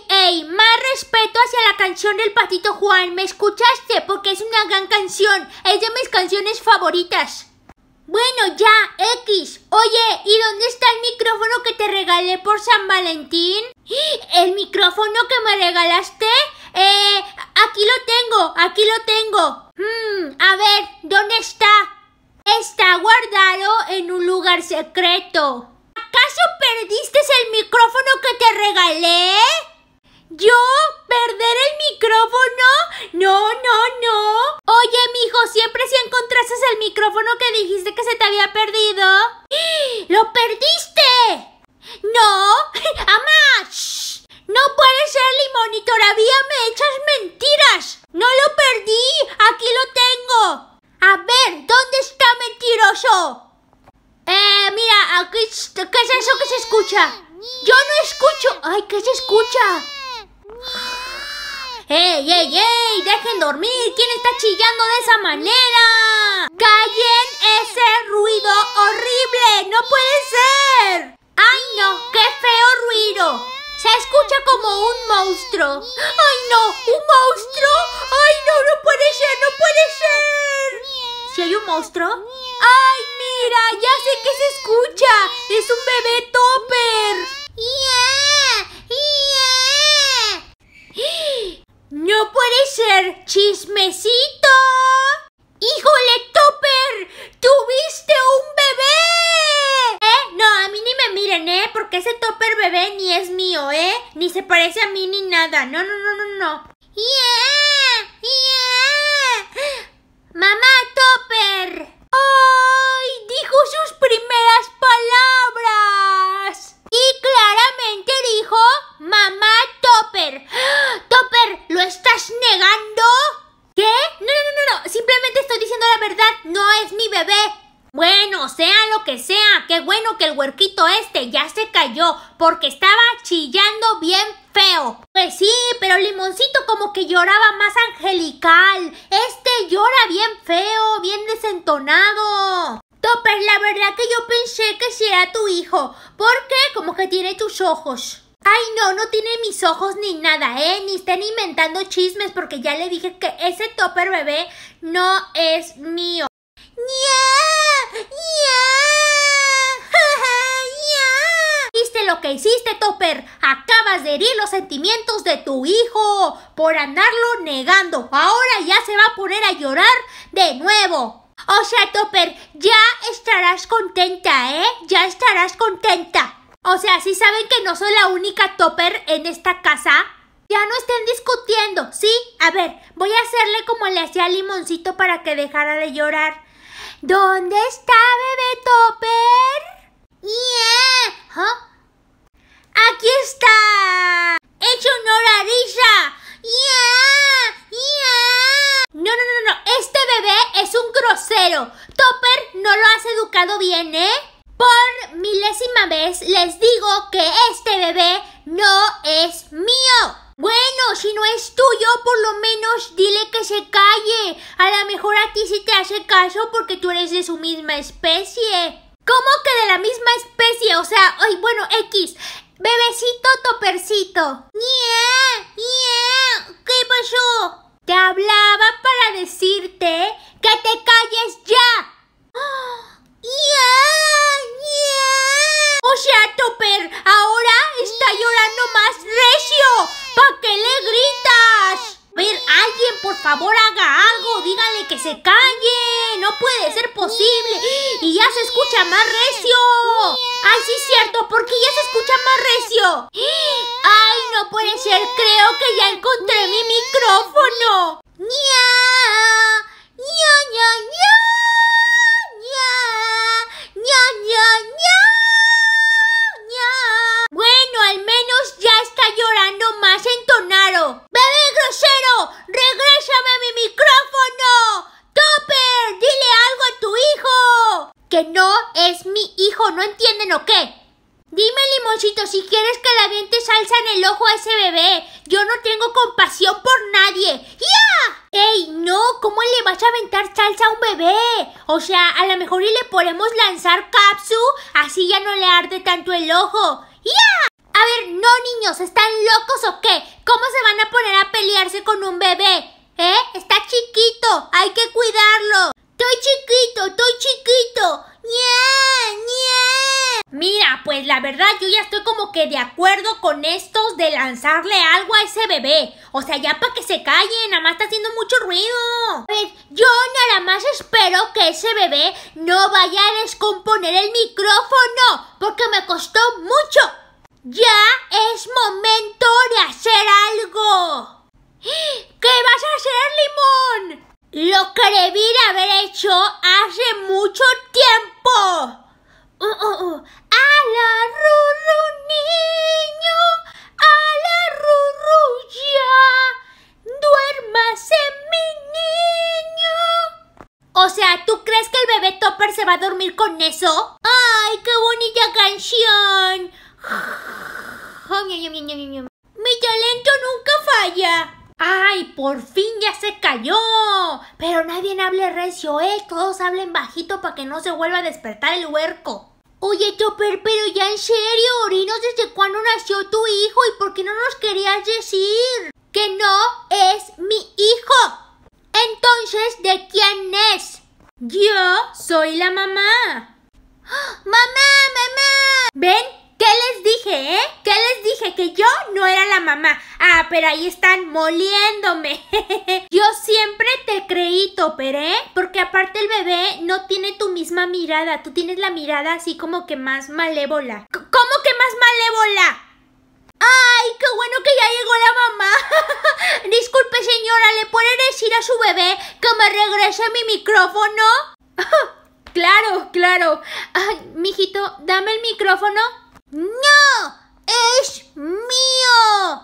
canciones más raras. ¡Ey, ey, ey! Más respeto hacia la canción del Patito Juan. ¿Me escuchaste? Porque es una gran canción. Es de mis canciones favoritas. Bueno, ya, X. Oye, ¿y dónde está el micrófono que te regalé por San Valentín? ¿El micrófono que me regalaste? Eh, aquí lo tengo, aquí lo tengo. Hmm, a ver, ¿dónde está? Está guardado en un lugar secreto. ¿Acaso perdiste el micrófono que te regalé? ¿Yo? ¿Perder el micrófono? No, no, no. Oye, mijo, siempre si encontraste el micrófono que dijiste que se te había perdido. ¡Lo perdiste! No, ¡Amá! No puede ser, Limón, y todavía me echas mentiras. No lo perdí, aquí lo tengo. A ver, ¿dónde está mentiroso? Eh, mira, aquí, ¿qué es eso que se escucha? Yo no escucho. Ay, ¿qué se escucha? ¡Ey, ey, ey! ¡Dejen dormir! ¿Quién está chillando de esa manera? ¡Callen ese ruido horrible! ¡No puede ser! ¡Ay, no! ¡Qué feo ruido! Se escucha como un monstruo. ¡Ay, no! ¿Un monstruo? ¡Ay, no! ¡No puede ser! ¡No puede ser! ¿Si hay un monstruo? ¡Ay, mira! ¡Ya sé que se escucha! ¡Es un bebé topper! ¡No puede ser! ¡Chismecito! ¡Híjole, Topper! ¡Tuviste un bebé! ¿Eh? No, a mí ni me miren, ¿eh? Porque ese Topper bebé ni es mío, ¿eh? Ni se parece a mí nada. No, no, no, no, no. ¡Yeah! ¡Yeah! ¡Mamá Topper! ¡Ay! Dijo sus primeras palabras. Y claramente dijo Mamá Topper. Topper, ¿lo estás negando? ¿Qué? No, no, no, no. Simplemente estoy diciendo la verdad. No es mi bebé. Bueno, sea lo que sea, qué bueno que el huerquito este ya se cayó porque estaba chillando bien feo. Pues sí, pero Limoncito como que lloraba más angelical. Este llora bien feo, bien desentonado. Topper, la verdad que yo pensé que si era tu hijo, porque como que tiene tus ojos. Ay, no, no tiene mis ojos ni nada, ¿eh? Ni están inventando chismes porque ya le dije que ese topper bebé no es mío. ¡Ya! ¡Ya! ¡Ya! ¿Viste lo que hiciste, Topper? De herir los sentimientos de tu hijo por andarlo negando. Ahora ya se va a poner a llorar de nuevo. O sea, Topper, ya estarás contenta, ¿eh? Ya estarás contenta. O sea, si saben que no soy la única Topper en esta casa, ya no estén discutiendo, ¿sí? A ver, voy a hacerle como le hacía al limoncito para que dejara de llorar. ¿Dónde está bebé Topper? Yeah. Aquí está. Hecho honor a Risa. Yeah. Yeah. No, no, no, no. Este bebé es un grosero. Topper no lo bien, ¿eh? Por milésima vez les digo que este bebé no es mío. Bueno, si no es tuyo, por lo menos dile que se calle. A lo mejor a ti sí te hace caso porque tú eres de su misma especie. ¿Cómo que de la misma especie? O sea, ay, bueno, X. Bebecito topercito. ¡Nie! ¡Nie! ¿Qué pasó? Te hablaba para decirte que te calles ya. ¡Yeah! ¡Yeah! O ahora está llorando más recio. ¿Para qué le gritas? A ver, alguien por favor haga algo, díganle que se calle, no puede ser posible. Y ya se escucha más recio. Ay, sí es cierto, porque ya se escucha más recio. Ay, no puede ser, creo que ya encontré mi micrófono. ¡Nya! ¡Nya, nya, nya! ¡Nya! Si quieres que la aviente salsa en el ojo a ese bebé. Yo no tengo compasión por nadie. ¡Ya! ¡Ey, no! ¿Cómo le vas a aventar salsa a un bebé? O sea, a lo mejor y le podemos lanzar capsu, así ya no le arde tanto el ojo. ¡Ya! ver, no niños, ¿están locos o qué? ¿Cómo se van a poner a pelearse con un bebé? ¿Eh? Está chiquito, hay que cuidarlo. Estoy chiquito, estoy chiquito. ¡Nie! ¡Nie! Mira, pues la verdad yo ya estoy como que de acuerdo con estos de lanzarle algo a ese bebé. O sea, ya para que se calle, nada más está haciendo mucho ruido. A ver, yo nada más espero que ese bebé no vaya a descomponer el micrófono, porque me costó mucho. Ya es momento de hacer algo. ¿Qué vas a hacer, Limón? Lo que haber hecho hace mucho tiempo. Uh, uh, uh. A la ruru niño, a la ruru ya, duérmase mi niño. O sea, ¿tú crees que el bebé Topper se va a dormir con eso? ¡Ay, qué bonita canción! Mi talento nunca falla. ¡Ay, por fin ya se cayó! Pero nadie hable recio, ¿eh? Todos hablen bajito para que no se vuelva a despertar el huerco. Oye, Topper, pero ya en serio, ¿orinos desde cuándo nació tu hijo y por qué no nos querías decir? Que no es mi hijo. Entonces, ¿de quién es? Yo soy la mamá. ¡Mamá, mamá! ¿Ven? ¿Qué les dije, eh? ¿Qué les dije? Que yo no era la mamá. Ah, pero ahí están moliéndome. yo siempre te creí, Topper, ¿eh? Porque aparte el bebé no tiene tu misma mirada. Tú tienes la mirada así como que más malévola. ¿Cómo que más malévola? ¡Ay, qué bueno que ya llegó la mamá! Disculpe, señora, ¿le puede decir a su bebé que me regrese mi micrófono? claro, claro. Ay, mijito, dame el micrófono. ¡No!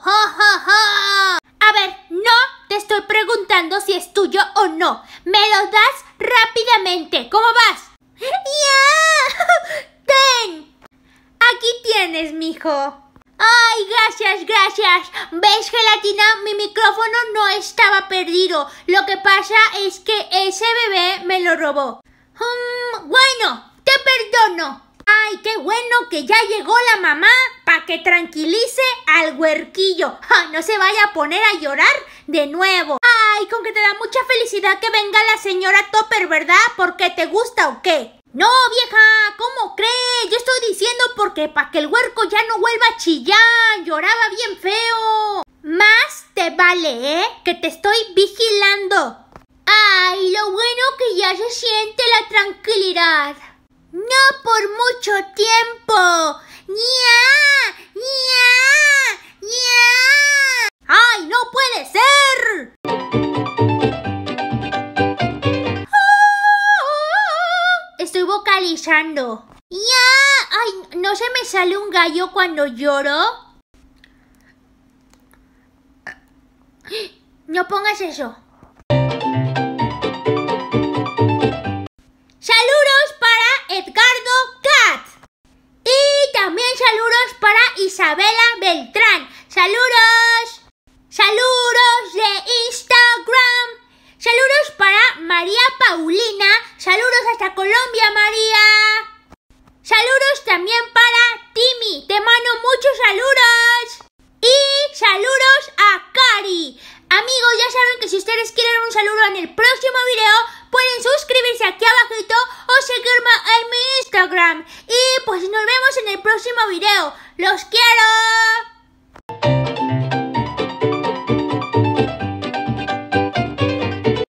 ¡Es mío! ¡Ja, ja, ja! A ver, no te estoy preguntando si es tuyo o no. Me lo das rápidamente. ¿Cómo vas? ¡Ya! ¡Ten! Aquí tienes, mijo. ¡Ay, gracias, gracias! ¿Ves, gelatina? Mi micrófono no estaba perdido. Lo que pasa es que ese bebé me lo robó. Mm, bueno, te perdono. ¡Ay, qué bueno que ya llegó la mamá para que tranquilice al huerquillo! No se vaya a poner a llorar de nuevo. ¡Ay, con que te da mucha felicidad que venga la señora Topper, ¿verdad? ¿Porque te gusta o qué? No, vieja, ¿cómo crees? Yo estoy diciendo porque para que el huerco ya no vuelva a chillar, lloraba bien feo. Más te vale, ¿eh? Que te estoy vigilando. Ay, lo bueno que ya se siente la tranquilidad. No por tiempo. ¡Nya! ¡Nya! ¡Nya! ¡Ay, no puede ser! Estoy vocalizando. ¡Ya! ¡Ay! ¿No se me sale un gallo cuando lloro? No pongas eso. Para Isabela Beltrán. Saludos. Saludos de Instagram. Saludos para María Paulina. Saludos hasta Colombia, María. Saludos también para Timmy. Te mando muchos saludos. Y saludos a Cari. Amigos, ya saben que si ustedes quieren un saludo en el próximo video, pueden suscribirse aquí abajito o seguirme en mi Instagram. Y pues nos vemos en el próximo video. ¡Los quiero!